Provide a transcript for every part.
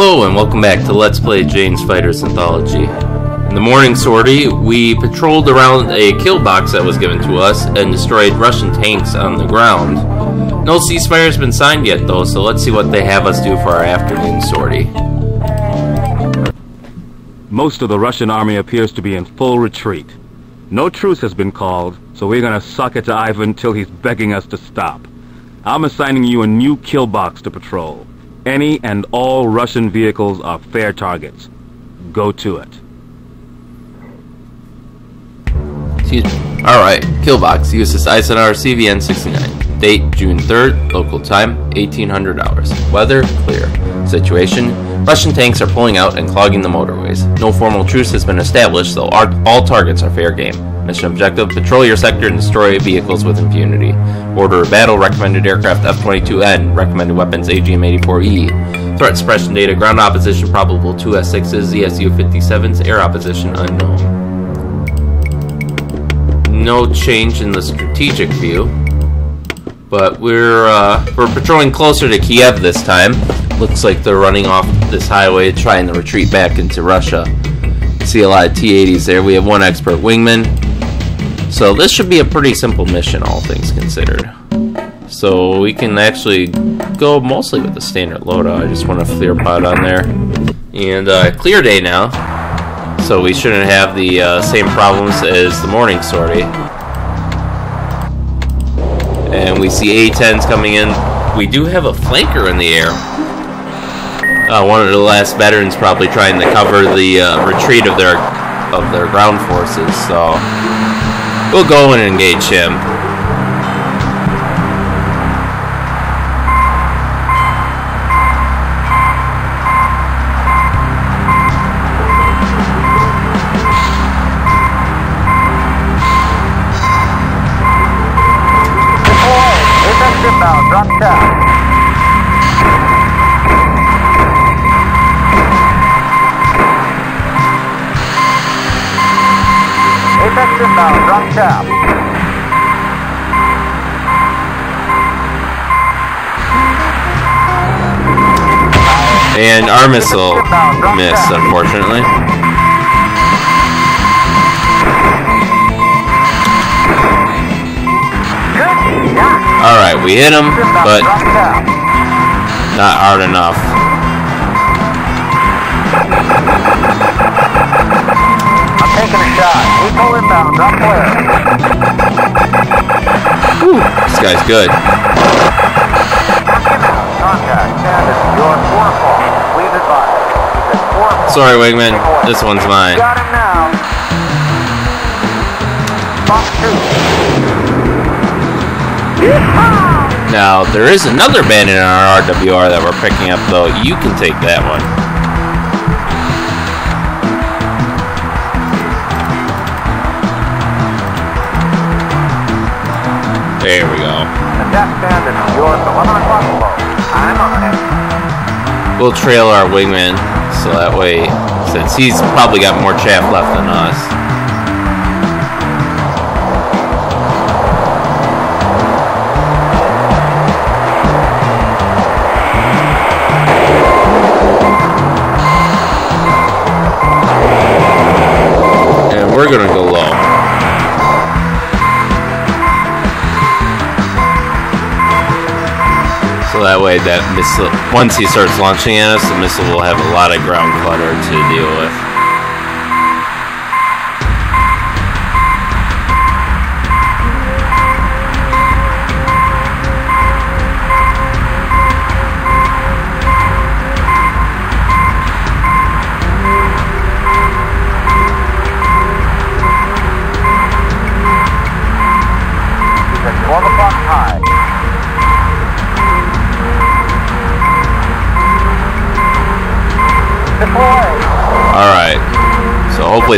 Hello and welcome back to Let's Play Jane's Fighters Anthology. In the morning sortie, we patrolled around a kill box that was given to us and destroyed Russian tanks on the ground. No ceasefire has been signed yet though, so let's see what they have us do for our afternoon sortie. Most of the Russian army appears to be in full retreat. No truce has been called, so we're gonna suck it to Ivan till he's begging us to stop. I'm assigning you a new kill box to patrol. Any and all Russian vehicles are fair targets. Go to it. Excuse me. Alright, Killbox, USS Eisenhower CVN 69. Date June 3rd, local time 1800 hours. Weather clear. Situation Russian tanks are pulling out and clogging the motorways. No formal truce has been established, though all targets are fair game. Mission objective patrol your sector and destroy vehicles with impunity. Order of battle recommended aircraft F 22N, recommended weapons AGM 84E. Threat suppression data ground opposition probable 2S6s, ZSU 57s, air opposition unknown. No change in the strategic view, but we're uh, we're patrolling closer to Kiev this time. Looks like they're running off this highway, trying to retreat back into Russia. See a lot of T-80s there. We have one expert wingman, so this should be a pretty simple mission, all things considered. So we can actually go mostly with the standard loadout. I just want a clear pod on there. And uh, clear day now, so we shouldn't have the uh, same problems as the morning sortie. And we see A-10s coming in. We do have a flanker in the air. Uh, one of the last veterans probably trying to cover the uh, retreat of their of their ground forces. So We'll go and engage him. Drop down. Tap. And our missile missed, unfortunately. Alright, we hit him, but not hard enough. A shot. Whew, this guy's good. Sorry, Wingman. This one's mine. Now. Now, there is another bandit in our RWR that we're picking up, though. You can take that one. There we go. We'll trail our wingman, so that way, since he's probably got more chaff left than us. And we're gonna go that missile, once he starts launching at us, the missile will have a lot of ground clutter to deal with.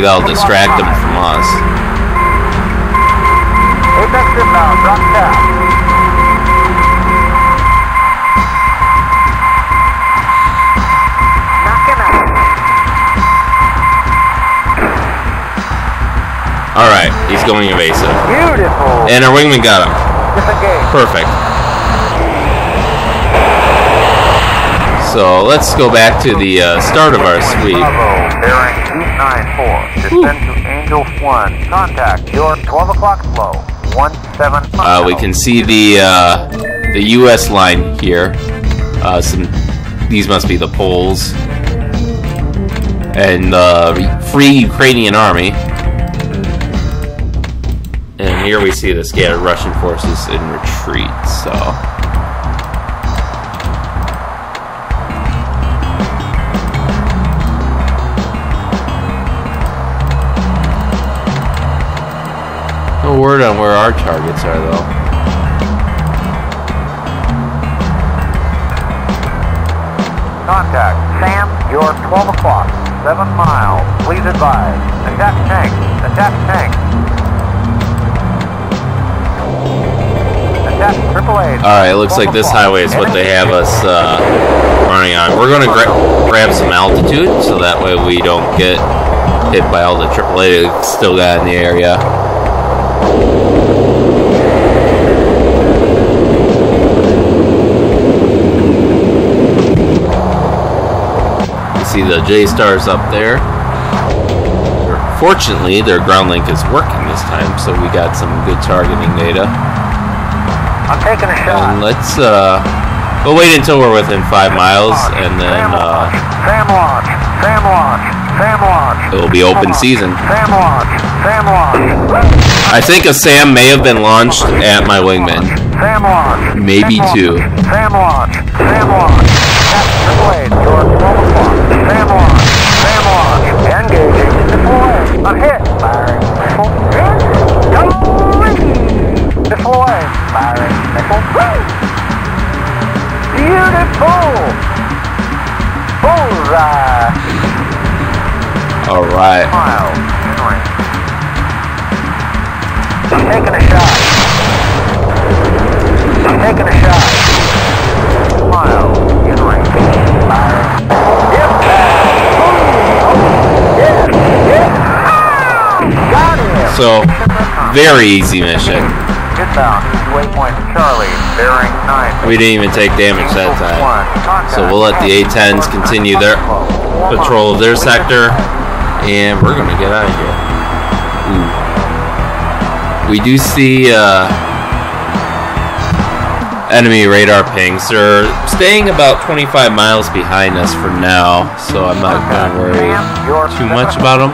Hopefully that'll distract them from us. Apex inbound, drop tap. Knock him out. Alright, he's going evasive. Beautiful. And our wingman got him. Perfect. So let's go back to the uh, start of our sweep. Bravo, bearing 294. Descend to Angel 1. Contact your 12 o'clock flow. 17 Uh, we can see the uh, the U.S. line here. Uh, some these must be the Poles and the Free Ukrainian Army. And here we see the scattered Russian forces in retreat. So. Word on where our targets are, though. Contact SAM, you're 12 o'clock. 7 miles. Please advise. Attack tank. Attack tank. Attack AAA. Alright, looks like this highway is what they have us uh, running on. We're going to gra- grab some altitude so that way we don't get hit by all the AAA that's still got in the area. See the JSTARS up there. Fortunately, their ground link is working this time, so we got some good targeting data. I'm taking a shot. And let's uh we'll wait until we're within five miles and then SAM uh. SAM launch. SAM launch. SAM launch. it'll be open season. SAM launch. SAM launch. I think a SAM may have been launched at my wingman. SAM launch. Maybe two. SAM launch. SAM launch. Attack AAA. Your 12 So very easy mission. Inbound. Waypoint Charlie. Bearing 9. We didn't even take damage that time. So we'll let the A10s continue their patrol of their sector and we're gonna get out of here. Ooh. We do see uh enemy radar pings. They're staying about 25 miles behind us for now, so I'm not gonna worry too much about them.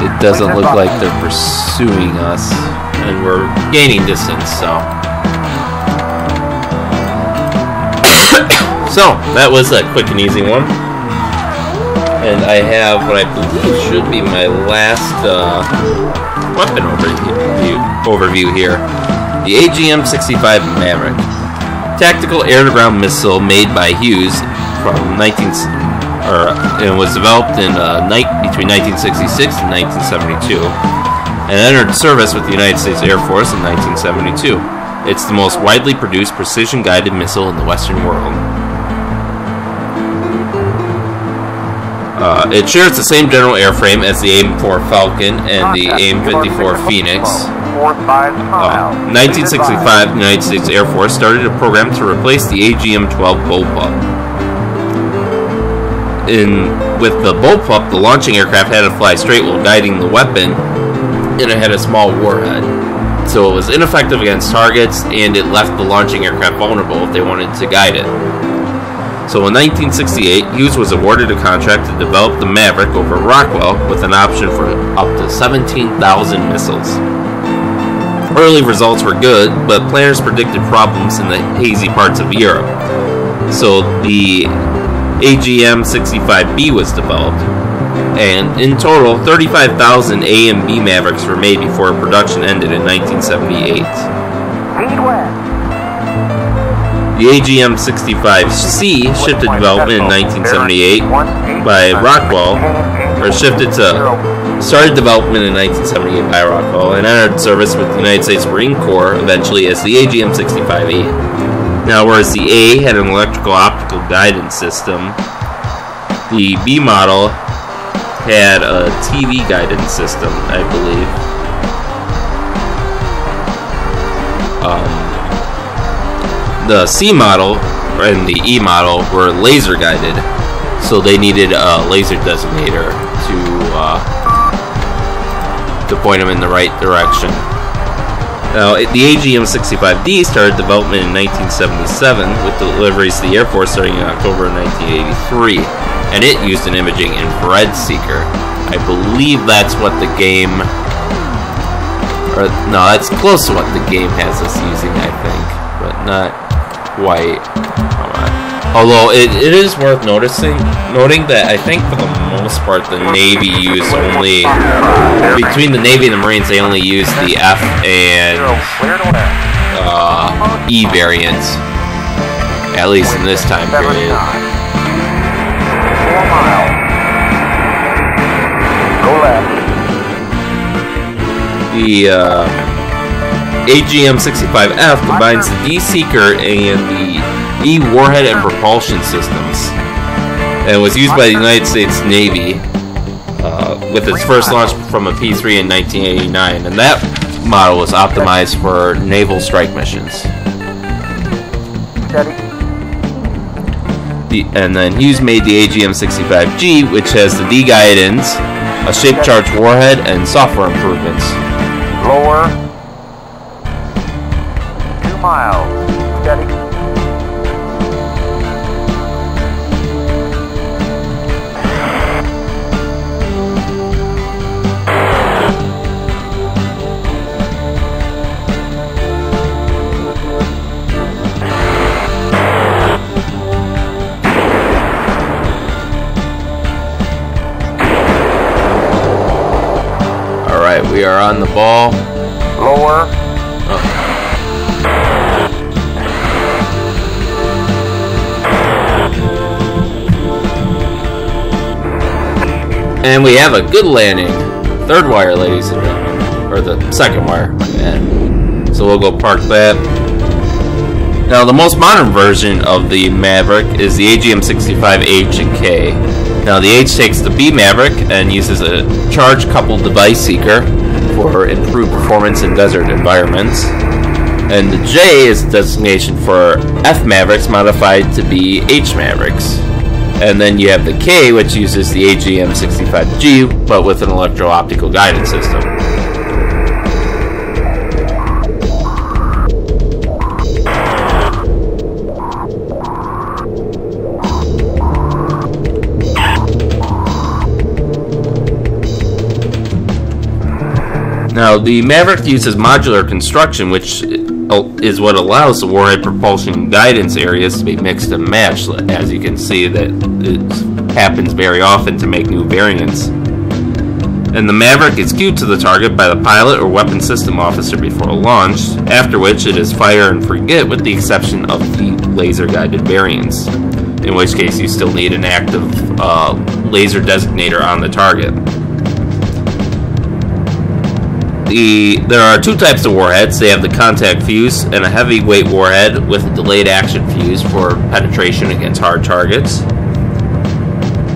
It doesn't look like they're pursuing us, and we're gaining distance, so. so, that was a quick and easy one. And I have what I believe should be my last uh, weapon overview, overview here. The AGM-65 Maverick. Tactical air-to-ground missile made by Hughes from 19 or it was developed in uh, night between 1966 and 1972, and entered service with the United States Air Force in 1972. It's the most widely produced precision-guided missile in the Western world. Uh, it shares the same general airframe as the AIM-4 Falcon and the AIM-54 Phoenix. Uh, 1965, the United States Air Force started a program to replace the AGM-12 Bullpup. In with the Bullpup, the launching aircraft had to fly straight while guiding the weapon, and it had a small warhead, so it was ineffective against targets, and it left the launching aircraft vulnerable if they wanted to guide it. So in 1968, Hughes was awarded a contract to develop the Maverick over Rockwell with an option for up to 17,000 missiles. Early results were good, but planners predicted problems in the hazy parts of Europe. So the AGM 65B was developed, and in total, 35,000 A and B Mavericks were made before production ended in 1978. The AGM 65C shifted development in 1978 by Rockwell, or shifted to started development in 1978 by Rockwell and entered service with the United States Marine Corps eventually as the AGM 65E. Now, whereas the A had an electrical optical guidance system, the B model had a TV guidance system, I believe. Um, the C model, and the E model were laser guided, so they needed a laser designator to uh, to point them in the right direction. Now, the AGM-65D started development in 1977 with deliveries to the Air Force starting in October of 1983, and it used an imaging infrared seeker. I believe that's what the game, or no, that's close to what the game has us using, I think, but not quite. Although it, it is worth noticing, noting that I think for the most part the Navy used only between the Navy and the Marines, they only used the F and uh, E variants, at least in this time period. The uh, AGM-65F combines the D Seeker and the E warhead and propulsion systems, and was used by the United States Navy uh, with its first launch from a P-3 in 1989, and that model was optimized for naval strike missions. The, and then Hughes made the AGM-65G, which has the D guidance, a shape charge warhead, and software improvements. Lower. And we have a good landing. Third wire, ladies and gentlemen. Or the second wire. So we'll go park that. Now, the most modern version of the Maverick is the AGM-65H and K. Now, the H takes the B Maverick and uses a charge-coupled device seeker for improved performance in desert environments. And the J is the designation for F Mavericks modified to be H Mavericks. And then you have the K, which uses the AGM 65G, but with an electro optical guidance system. Now, the Maverick uses modular construction, which is what allows the warhead propulsion guidance areas to be mixed and matched. As you can see, that it happens very often to make new variants. And the Maverick is cued to the target by the pilot or weapon system officer before launch, after which it is fire and forget, with the exception of the laser guided variants, in which case you still need an active uh, laser designator on the target. The, there are two types of warheads. They have the contact fuse and a heavyweight warhead with a delayed action fuse for penetration against hard targets.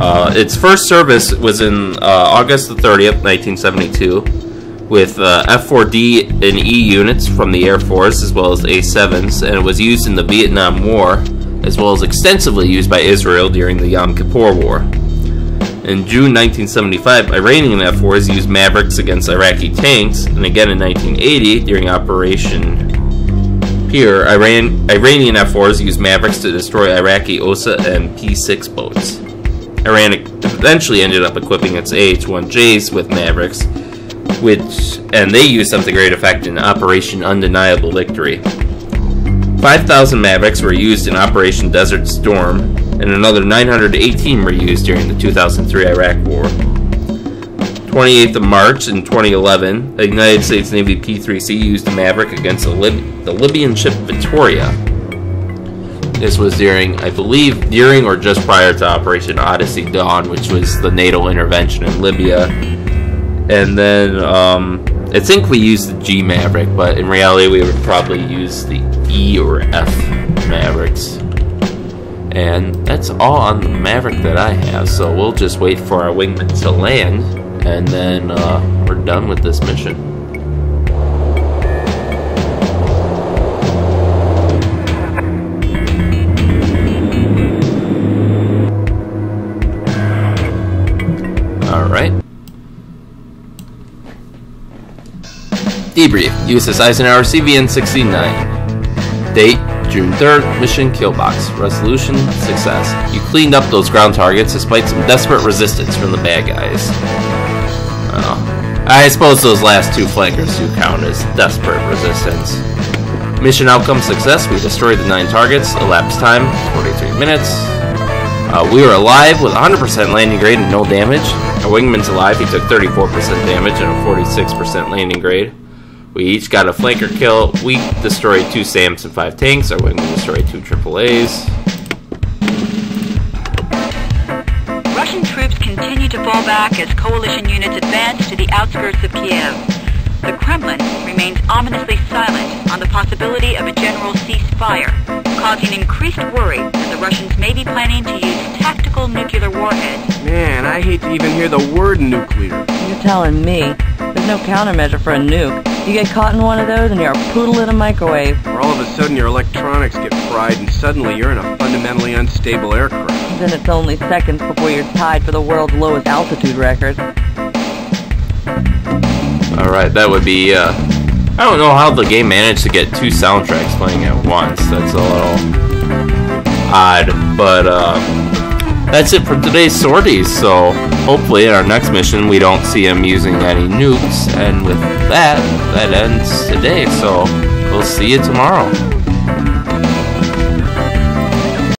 Uh, its first service was in uh, August the 30th, 1972, with uh, F-4D and E units from the Air Force as well as A-7s, and it was used in the Vietnam War as well as extensively used by Israel during the Yom Kippur War. In June 1975, Iranian F-4s used Mavericks against Iraqi tanks, and again in 1980 during Operation Pearl, Iran, Iranian F-4s used Mavericks to destroy Iraqi OSA and P-6 boats. Iran eventually ended up equipping its AH-1Js with Mavericks, which and they used them to great effect in Operation Undeniable Victory. 5,000 Mavericks were used in Operation Desert Storm, and another 918 were used during the 2003 Iraq War. 28th of March in 2011, a United States Navy P-3C used a Maverick against the, Lib- the Libyan ship Vittoria. This was during, I believe, during or just prior to Operation Odyssey Dawn, which was the NATO intervention in Libya. And then, um, I think we used the G Maverick, but in reality, we would probably use the E or F Mavericks. And that's all on the Maverick that I have, so we'll just wait for our wingman to land, and then uh, we're done with this mission. Alright. Debrief USS Eisenhower CVN 69. Date June 3rd, mission Killbox. Resolution success. You cleaned up those ground targets despite some desperate resistance from the bad guys. Oh. I suppose those last two flankers do count as desperate resistance. Mission outcome success. We destroyed the nine targets. Elapsed time 43 minutes. Uh, we were alive with 100% landing grade and no damage. Our wingman's alive. He took 34% damage and a 46% landing grade. We each got a flanker kill. We destroyed two SAMs and five tanks. Our wingman destroyed two AAAs. Russian troops continue to fall back as coalition units advance to the outskirts of Kiev. The Kremlin remains ominously silent on the possibility of a general ceasefire, causing increased worry that the Russians may be planning to use tactical nuclear warheads. Man, I hate to even hear the word nuclear. You're telling me. There's no countermeasure for a nuke. You get caught in one of those and you're a poodle in a microwave. Or all of a sudden your electronics get fried and suddenly you're in a fundamentally unstable aircraft. Then it's only seconds before you're tied for the world's lowest altitude record. Alright, that would be, uh, I don't know how the game managed to get two soundtracks playing at once. That's a little odd, but, uh, that's it for today's sorties, so hopefully in our next mission we don't see him using any nukes, and with that, that ends today, so we'll see you tomorrow.